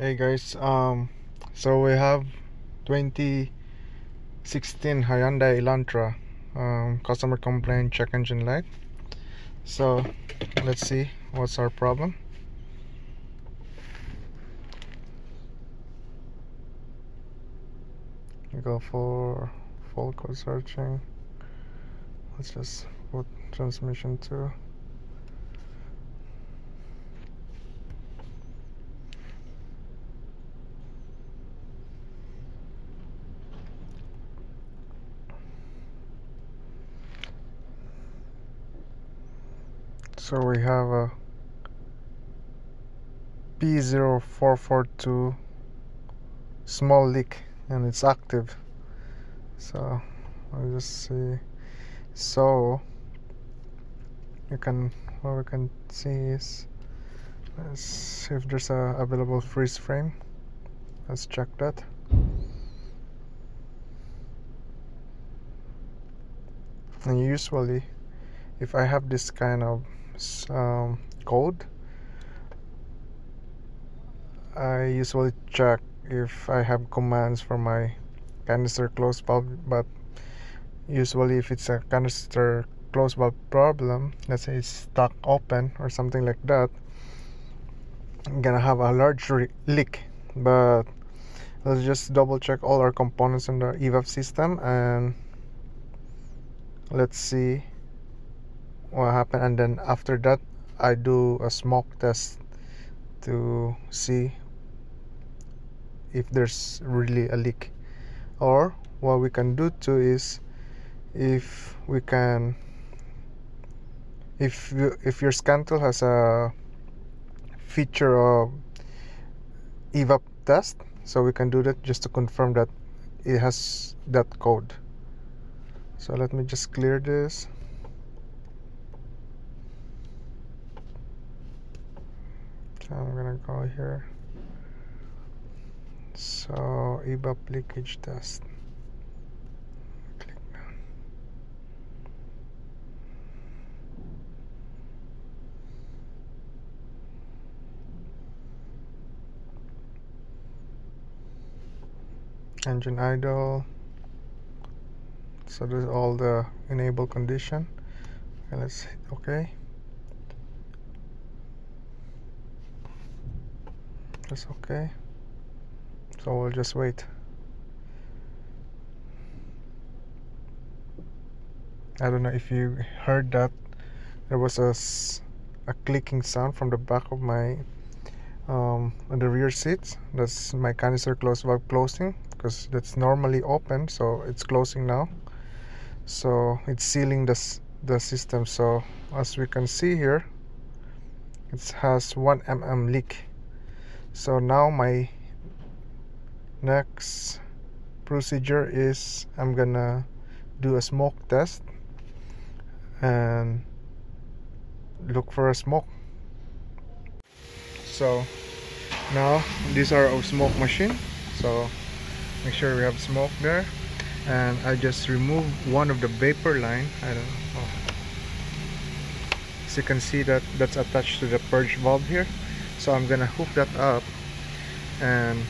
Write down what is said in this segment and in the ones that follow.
Hey guys, um, so we have 2016 Hyundai Elantra um, customer complaint check engine light. So let's see what's our problem. We go for full code searching. Let's just put transmission to. So we have a P0442 small leak and it's active. So I'll just see. So you can what we can see is let's see if there's a available freeze frame. Let's check that. And usually if I have this kind of um, code I usually check if I have commands for my canister close valve but usually if it's a canister close valve problem let's say it's stuck open or something like that I'm gonna have a large leak. But let's just double check all our components in the EVAP system and let's see what happened and then after that I do a smoke test to see if there's really a leak. Or what we can do too is if we can if you, if your scan tool has a feature of evap test so we can do that just to confirm that it has that code. So let me just clear this I'm gonna go here. So evap leakage test. Engine idle. So there's all the enable condition. Okay let's hit okay that's okay. So we'll just wait. I don't know if you heard that there was a, a clicking sound from the back of my um, on the rear seats. That's my canister close valve closing because that's normally open so it's closing now. So it's sealing the, the system. So as we can see here it has 1 mm leak so now my next procedure is I'm gonna do a smoke test and look for a smoke. So now these are our smoke machine. So make sure we have smoke there. And I just remove one of the vapor line. I don't know. Oh. as you can see that that's attached to the purge valve here so I'm gonna hook that up and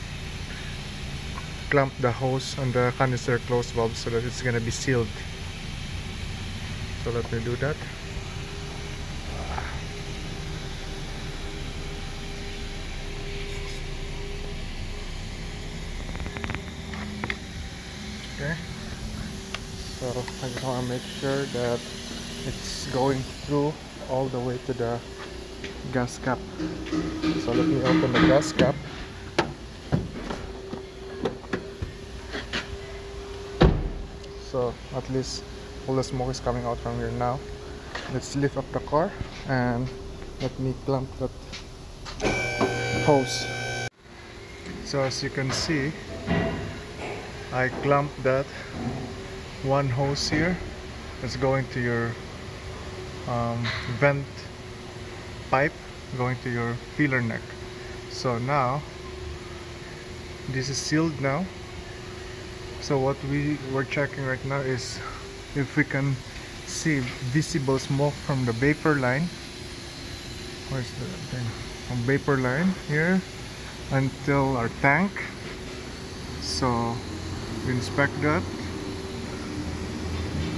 clamp the hose on the canister close valve so that it's gonna be sealed. So let me do that. Okay. So I just want to make sure that it's going through all the way to the gas cap. So let me open the gas cap. So at least all the smoke is coming out from here now. Let's lift up the car and let me clamp that hose. So as you can see I clamped that one hose here. It's going to your um, vent pipe going to your filler neck. So now this is sealed now. So what we were checking right now is if we can see visible smoke from the vapor line. Where's the thing? From vapor line here until our tank. So we inspect that.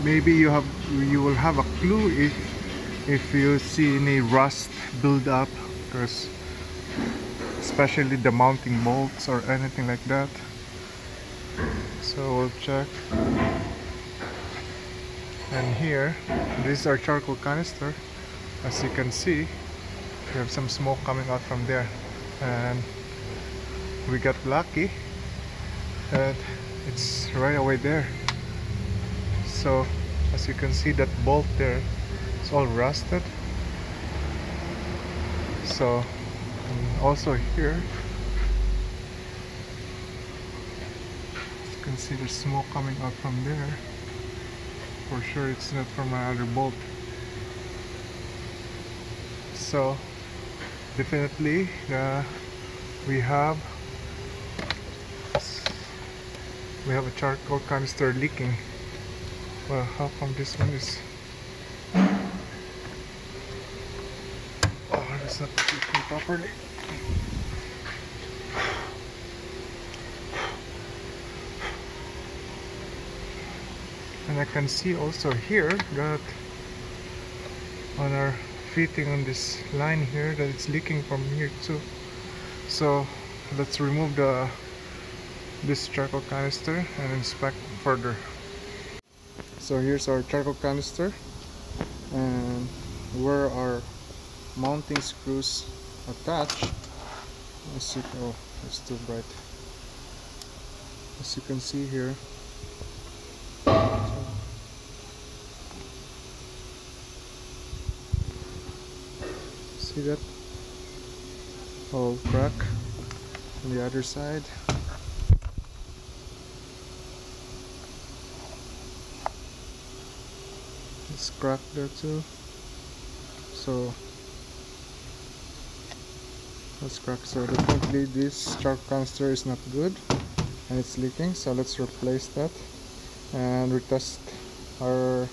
Maybe you have you will have a clue if if you see any rust build up because especially the mounting bolts or anything like that. So we'll check. And here this is our charcoal canister. As you can see we have some smoke coming out from there. And we got lucky that it's right away there. So as you can see that bolt there it's all rusted. So also here you can see the smoke coming out from there. For sure it's not from my other bolt so definitely uh, we have we have a charcoal canister leaking. Well how come this one is not leaking properly and I can see also here that on our fitting on this line here that it's leaking from here too. So let's remove the this charcoal canister and inspect further. So here's our charcoal canister and where our mounting screws attach let's see oh it's too bright. As you can see here. See that? Whole crack on the other side. It's cracked there too. So that's cracked so definitely this charcoal canister is not good and it's leaking so let's replace that and retest our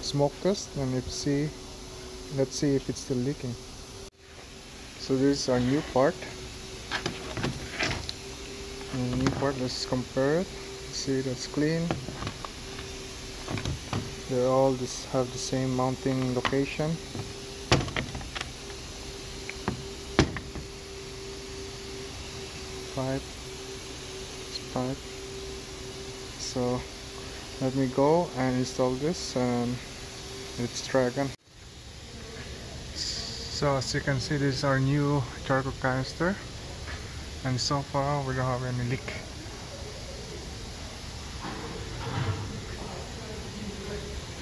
smoke test and if see let's see if it's still leaking. So this is our new part. New part let's compare it see that's clean. They all just have the same mounting location pipe pipe so let me go and install this and let's try again. So as you can see this is our new charcoal canister and so far we don't have any leak.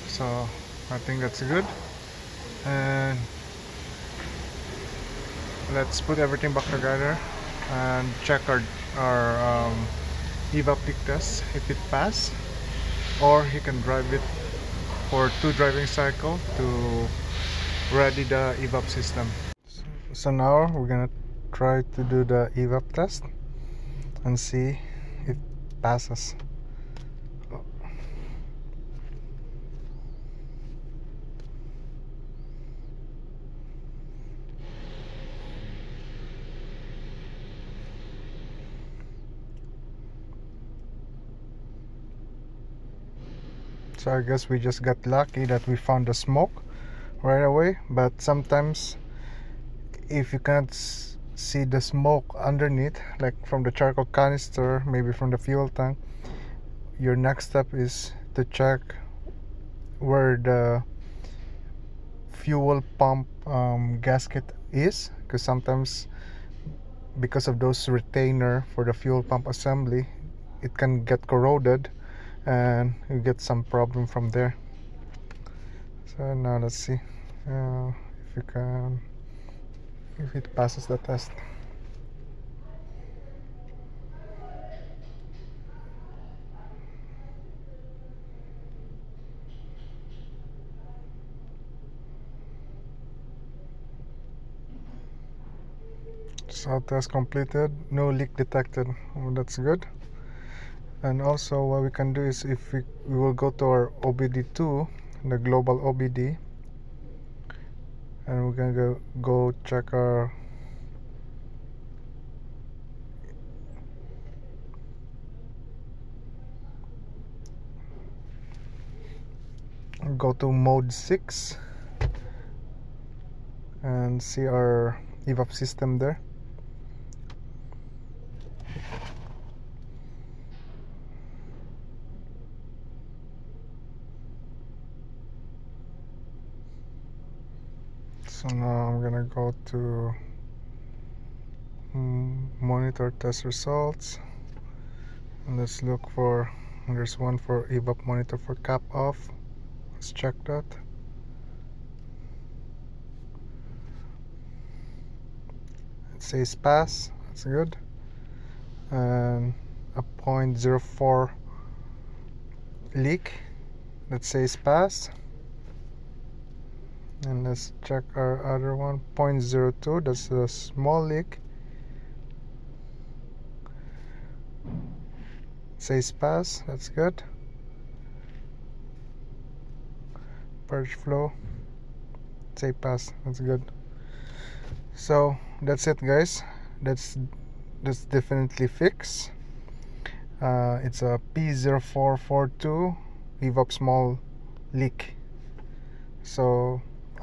So I think that's good. And let's put everything back together and check our, our um, evap leak test if it passed. Or he can drive it for two driving cycle to ready the evap system. So, so now we're gonna try to do the evap test and see if it passes so I guess we just got lucky that we found the smoke right away. But sometimes if you can't see the smoke underneath like from the charcoal canister maybe from the fuel tank your next step is to check where the fuel pump um, gasket is. Because sometimes because of those retainer for the fuel pump assembly it can get corroded and you get some problem from there. So now let's see uh, if you can if it passes the test. So test completed no leak detected. Oh, that's good and also what we can do is if we, we will go to our OBD2 the global OBD and we're gonna go, go check our go to mode 6 and see our evap system there. So now I'm gonna go to mm, monitor test results. And let's look for there's one for evap monitor for cap off. Let's check that. It says pass. That's good. And a 0.04 leak. That says pass and let's check our other one. 0.02 that's a small leak. Says pass that's good. Purge flow. Say pass that's good. So that's it guys. That's that's definitely fixed. Uh, it's a P0442 evap small leak. So